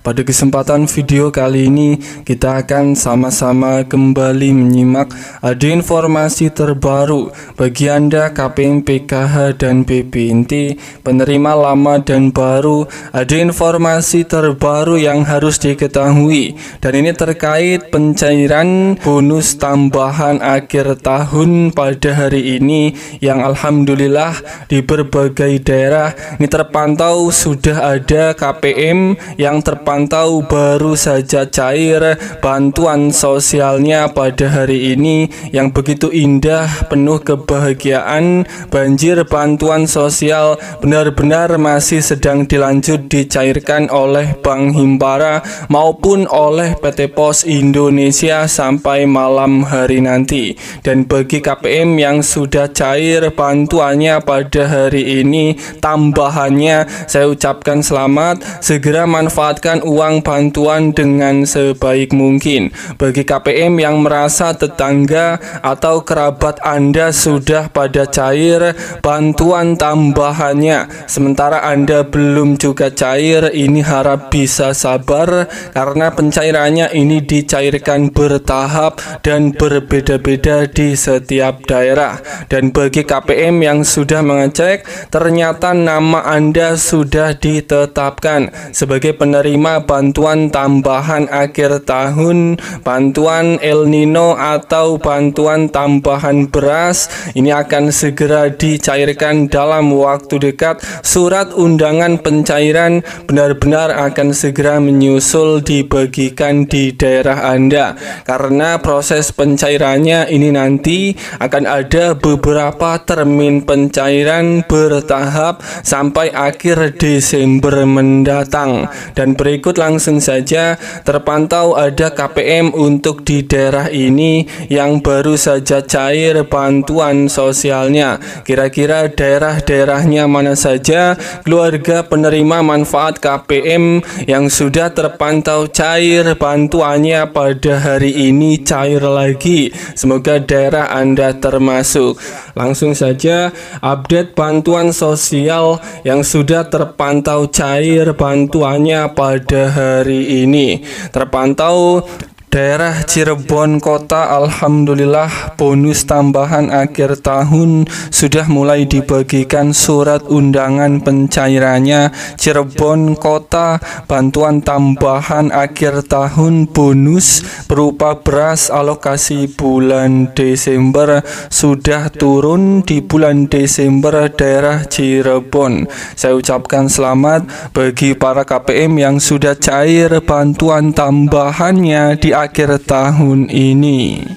pada kesempatan video kali ini kita akan sama-sama kembali menyimak ada informasi terbaru bagi Anda KPM PKH dan BPNT penerima lama dan baru ada informasi terbaru yang harus diketahui. Dan ini terkait pencairan bonus tambahan akhir tahun pada hari ini yang Alhamdulillah di berbagai daerah ini terpantau sudah ada KPM yang terpantau terpantau baru saja cair bantuan sosialnya pada hari ini yang begitu indah penuh kebahagiaan. Banjir bantuan sosial benar-benar masih sedang dilanjut dicairkan oleh Bank Himpara maupun oleh PT Pos Indonesia sampai malam hari nanti. Dan bagi KPM yang sudah cair bantuannya pada hari ini tambahannya saya ucapkan selamat segera manfaatkan uang bantuan dengan sebaik mungkin. Bagi KPM yang merasa tetangga atau kerabat Anda sudah pada cair bantuan tambahannya, sementara Anda belum juga cair, ini harap bisa sabar karena pencairannya ini dicairkan bertahap dan berbeda-beda di setiap daerah. Dan bagi KPM yang sudah mengecek, ternyata nama Anda sudah ditetapkan sebagai penerima bantuan tambahan akhir tahun, bantuan El Nino atau bantuan tambahan beras ini akan segera dicairkan dalam waktu dekat. Surat undangan pencairan benar-benar akan segera menyusul dibagikan di daerah Anda karena proses pencairannya ini nanti akan ada beberapa termin pencairan bertahap sampai akhir Desember mendatang dan berikut berikut langsung saja terpantau ada KPM untuk di daerah ini yang baru saja cair bantuan sosialnya. Kira-kira daerah-daerahnya mana saja keluarga penerima manfaat KPM yang sudah terpantau cair bantuannya pada hari ini cair lagi. Semoga daerah Anda termasuk. Langsung saja update bantuan sosial yang sudah terpantau cair bantuannya pada pada hari ini. Terpantau Daerah Cirebon Kota Alhamdulillah bonus tambahan akhir tahun sudah mulai dibagikan surat undangan pencairannya. Cirebon Kota bantuan tambahan akhir tahun bonus berupa beras alokasi bulan Desember sudah turun di bulan Desember daerah Cirebon. Saya ucapkan selamat bagi para KPM yang sudah cair bantuan tambahannya akhir tahun ini.